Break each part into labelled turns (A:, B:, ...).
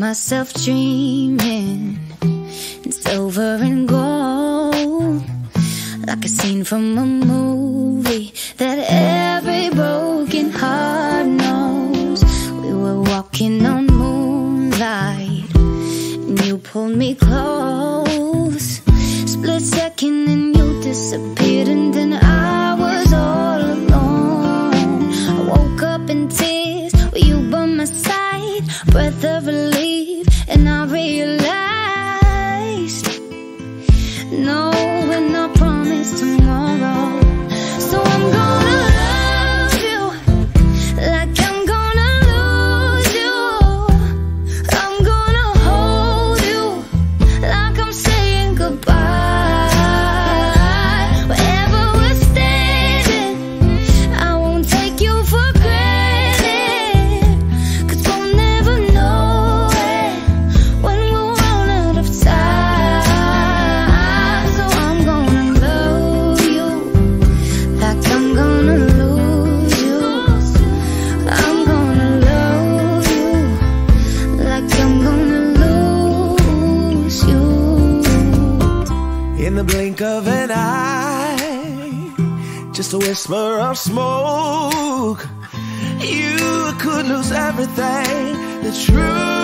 A: myself dreaming in silver and gold, like a scene from a movie that every broken heart knows. We were walking on moonlight, and you pulled me close.
B: whisper of smoke, you could lose everything. The truth.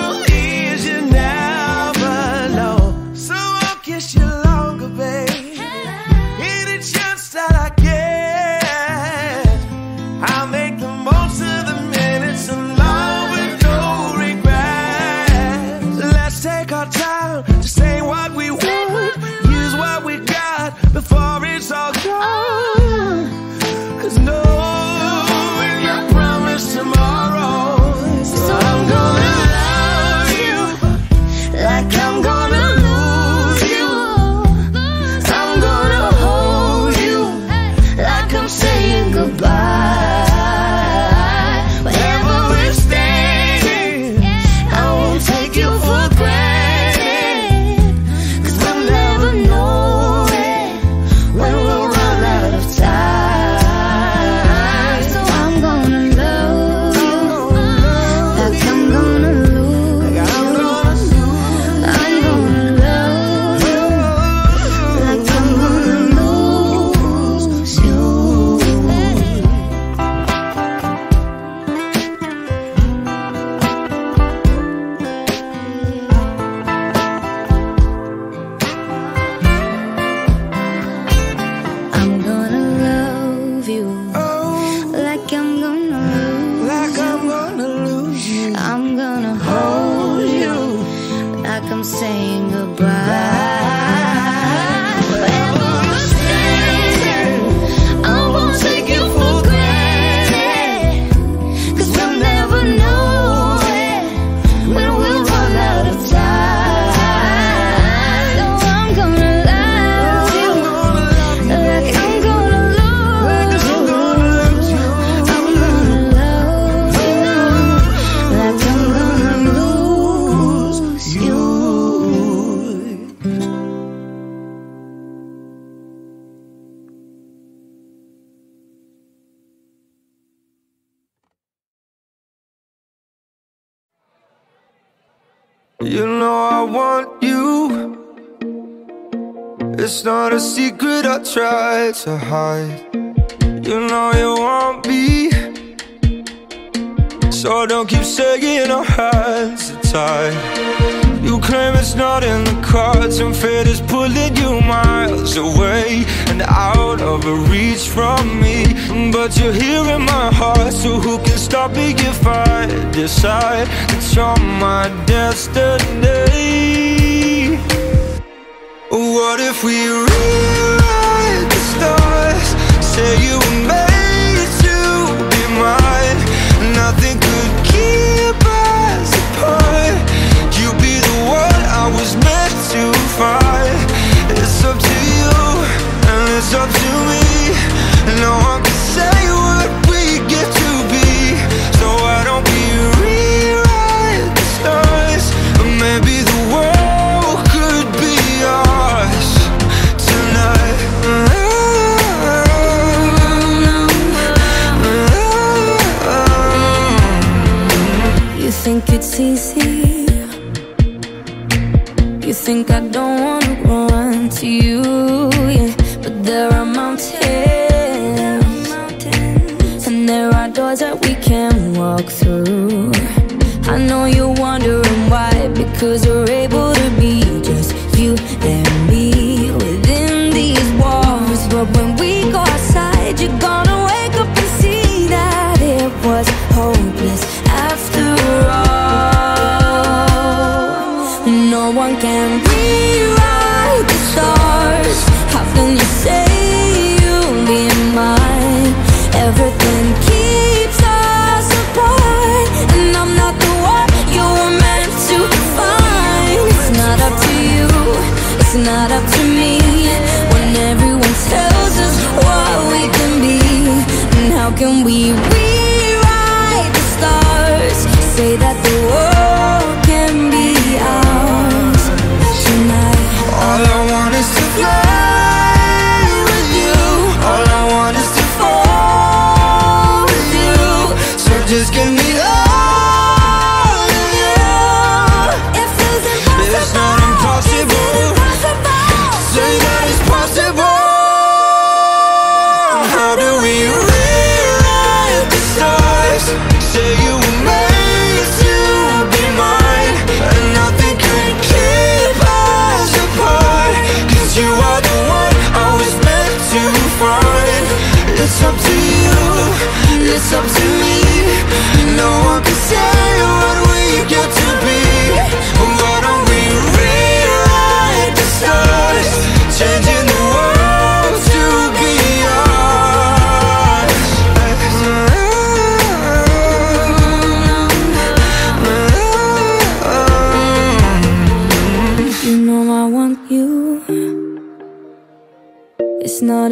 B: You know I want you.
C: It's not a secret I try to hide. You know you want me. So don't keep shaking our hands tied you claim it's not in the cards And fate is pulling you miles away And out of reach from me. But you're here in my heart So who can stop me if I decide It's on my destiny? What if we we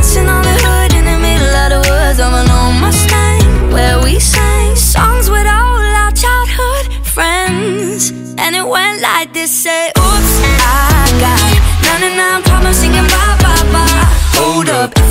D: dancing on the hood in the middle of the woods an old Mustang where we sang songs with all our childhood friends. And it went like this Oops, I got singing bye bye bye. Hold up.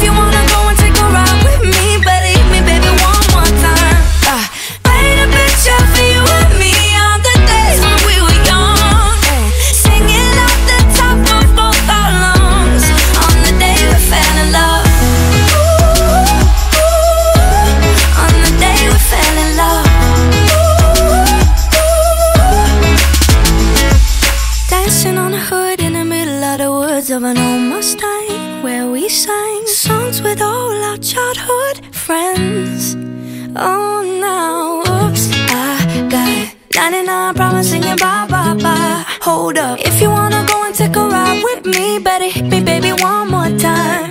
D: my problem singing bye bye bye. Hold up, if you wanna go and take a ride with me, better hit me, baby, one more time.